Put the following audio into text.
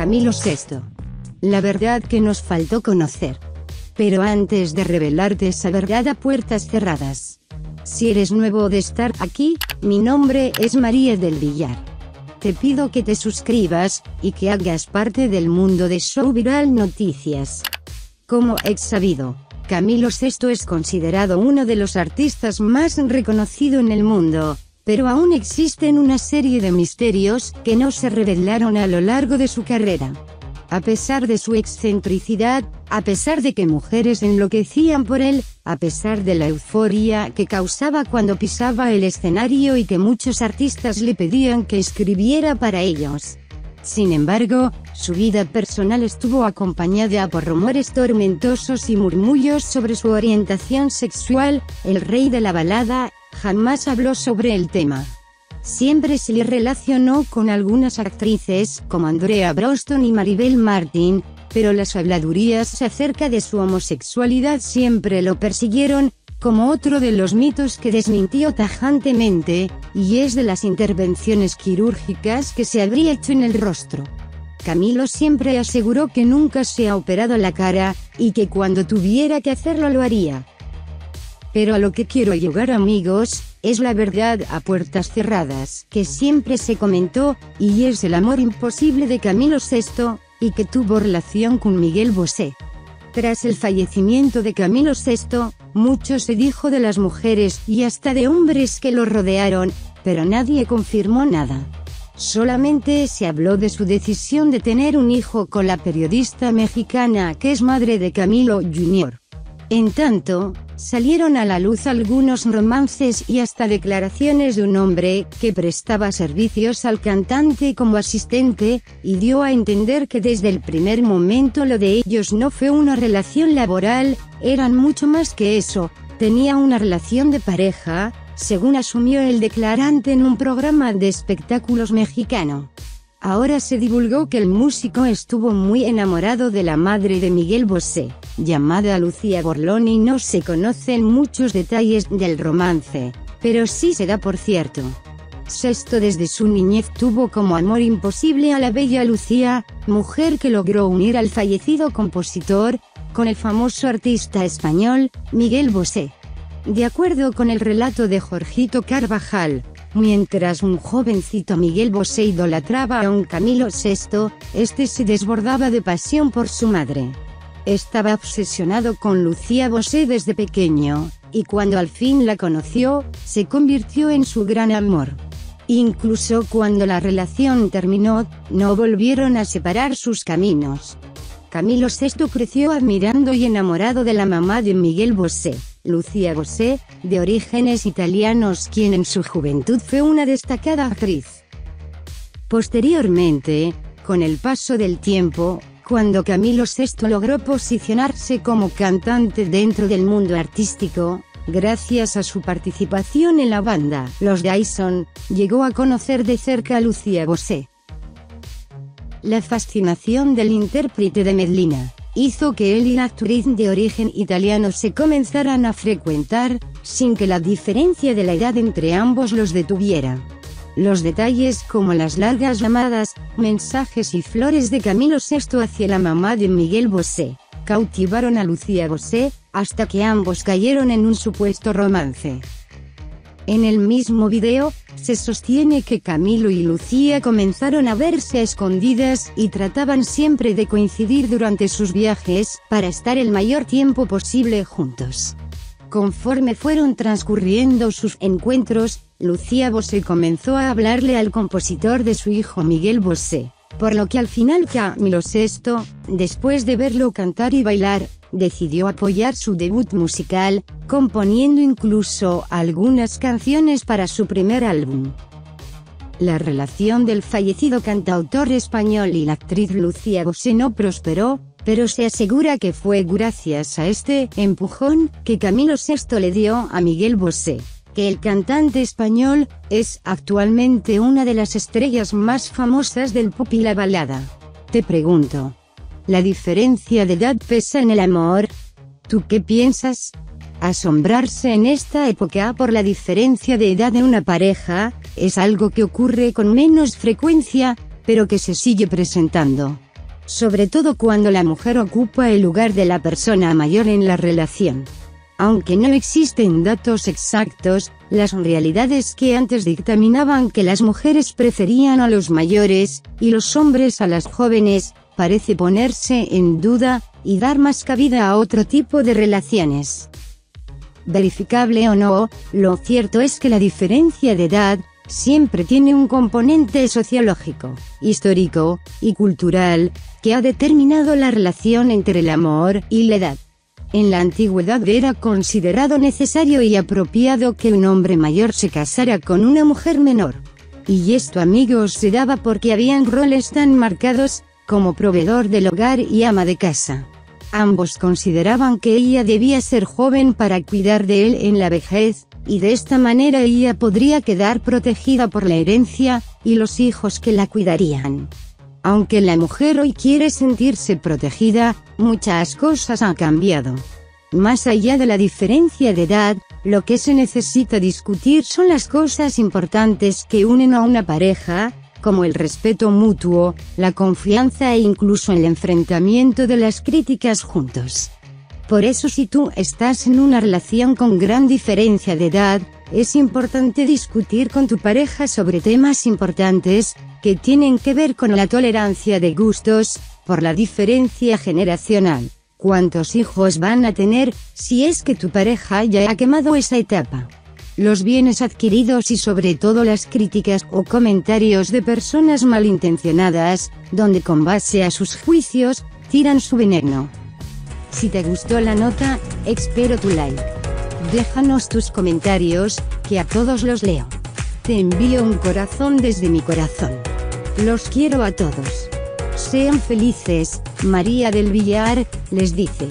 Camilo VI. La verdad que nos faltó conocer. Pero antes de revelarte esa verdad a puertas cerradas. Si eres nuevo de estar aquí, mi nombre es María del Villar. Te pido que te suscribas, y que hagas parte del mundo de Show Viral Noticias. Como ex sabido, Camilo VI es considerado uno de los artistas más reconocidos en el mundo, pero aún existen una serie de misterios que no se revelaron a lo largo de su carrera. A pesar de su excentricidad, a pesar de que mujeres enloquecían por él, a pesar de la euforia que causaba cuando pisaba el escenario y que muchos artistas le pedían que escribiera para ellos. Sin embargo, su vida personal estuvo acompañada por rumores tormentosos y murmullos sobre su orientación sexual, el rey de la balada, jamás habló sobre el tema. Siempre se le relacionó con algunas actrices, como Andrea Broston y Maribel Martin, pero las habladurías acerca de su homosexualidad siempre lo persiguieron, como otro de los mitos que desmintió tajantemente, y es de las intervenciones quirúrgicas que se habría hecho en el rostro. Camilo siempre aseguró que nunca se ha operado la cara, y que cuando tuviera que hacerlo lo haría. Pero a lo que quiero llegar amigos, es la verdad a puertas cerradas, que siempre se comentó, y es el amor imposible de Camilo VI, y que tuvo relación con Miguel Bosé. Tras el fallecimiento de Camilo VI, mucho se dijo de las mujeres y hasta de hombres que lo rodearon, pero nadie confirmó nada. Solamente se habló de su decisión de tener un hijo con la periodista mexicana que es madre de Camilo Jr. En tanto, salieron a la luz algunos romances y hasta declaraciones de un hombre que prestaba servicios al cantante como asistente, y dio a entender que desde el primer momento lo de ellos no fue una relación laboral, eran mucho más que eso, tenía una relación de pareja, según asumió el declarante en un programa de espectáculos mexicano. Ahora se divulgó que el músico estuvo muy enamorado de la madre de Miguel Bosé, llamada Lucía Borlón y no se conocen muchos detalles del romance, pero sí se da por cierto. Sexto desde su niñez tuvo como amor imposible a la bella Lucía, mujer que logró unir al fallecido compositor, con el famoso artista español, Miguel Bosé. De acuerdo con el relato de Jorgito Carvajal, Mientras un jovencito Miguel Bosé idolatraba a un Camilo VI, este se desbordaba de pasión por su madre. Estaba obsesionado con Lucía Bosé desde pequeño, y cuando al fin la conoció, se convirtió en su gran amor. Incluso cuando la relación terminó, no volvieron a separar sus caminos. Camilo VI creció admirando y enamorado de la mamá de Miguel Bosé. Lucía Bosé, de orígenes italianos quien en su juventud fue una destacada actriz. Posteriormente, con el paso del tiempo, cuando Camilo VI logró posicionarse como cantante dentro del mundo artístico, gracias a su participación en la banda Los Dyson, llegó a conocer de cerca a Lucía Bosé. La fascinación del intérprete de Medlina, hizo que él y la actriz de origen italiano se comenzaran a frecuentar, sin que la diferencia de la edad entre ambos los detuviera. Los detalles como las largas llamadas, mensajes y flores de Camilo VI hacia la mamá de Miguel Bosé, cautivaron a Lucía Bosé, hasta que ambos cayeron en un supuesto romance. En el mismo video, se sostiene que Camilo y Lucía comenzaron a verse a escondidas y trataban siempre de coincidir durante sus viajes, para estar el mayor tiempo posible juntos. Conforme fueron transcurriendo sus encuentros, Lucía Bosé comenzó a hablarle al compositor de su hijo Miguel Bosé, por lo que al final Camilo VI, después de verlo cantar y bailar, decidió apoyar su debut musical, componiendo incluso algunas canciones para su primer álbum. La relación del fallecido cantautor español y la actriz Lucía Bosé no prosperó, pero se asegura que fue gracias a este empujón que Camilo VI le dio a Miguel Bosé, que el cantante español es actualmente una de las estrellas más famosas del pop y la balada. Te pregunto, ¿La diferencia de edad pesa en el amor? ¿Tú qué piensas? Asombrarse en esta época por la diferencia de edad de una pareja, es algo que ocurre con menos frecuencia, pero que se sigue presentando. sobre todo cuando la mujer ocupa el lugar de la persona mayor en la relación. Aunque no existen datos exactos, las realidades que antes dictaminaban que las mujeres preferían a los mayores, y los hombres a las jóvenes, parece ponerse en duda, y dar más cabida a otro tipo de relaciones. Verificable o no, lo cierto es que la diferencia de edad, siempre tiene un componente sociológico, histórico, y cultural, que ha determinado la relación entre el amor y la edad. En la antigüedad era considerado necesario y apropiado que un hombre mayor se casara con una mujer menor. Y esto amigos se daba porque habían roles tan marcados, como proveedor del hogar y ama de casa. Ambos consideraban que ella debía ser joven para cuidar de él en la vejez, y de esta manera ella podría quedar protegida por la herencia, y los hijos que la cuidarían. Aunque la mujer hoy quiere sentirse protegida, muchas cosas han cambiado. Más allá de la diferencia de edad, lo que se necesita discutir son las cosas importantes que unen a una pareja, como el respeto mutuo, la confianza e incluso el enfrentamiento de las críticas juntos. Por eso si tú estás en una relación con gran diferencia de edad, es importante discutir con tu pareja sobre temas importantes, que tienen que ver con la tolerancia de gustos, por la diferencia generacional, cuántos hijos van a tener, si es que tu pareja ya ha quemado esa etapa los bienes adquiridos y sobre todo las críticas o comentarios de personas malintencionadas, donde con base a sus juicios, tiran su veneno. Si te gustó la nota, espero tu like. Déjanos tus comentarios, que a todos los leo. Te envío un corazón desde mi corazón. Los quiero a todos. Sean felices, María del Villar, les dice.